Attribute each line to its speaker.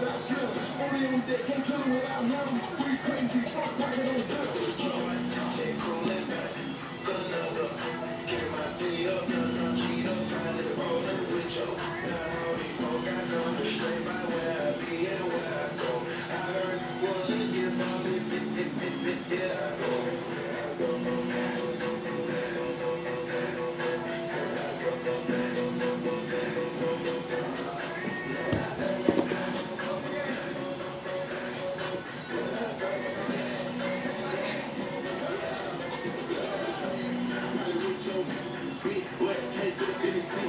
Speaker 1: without skills. Oriented, can't do it without him. We crazy, fuck
Speaker 2: Black tape to the finish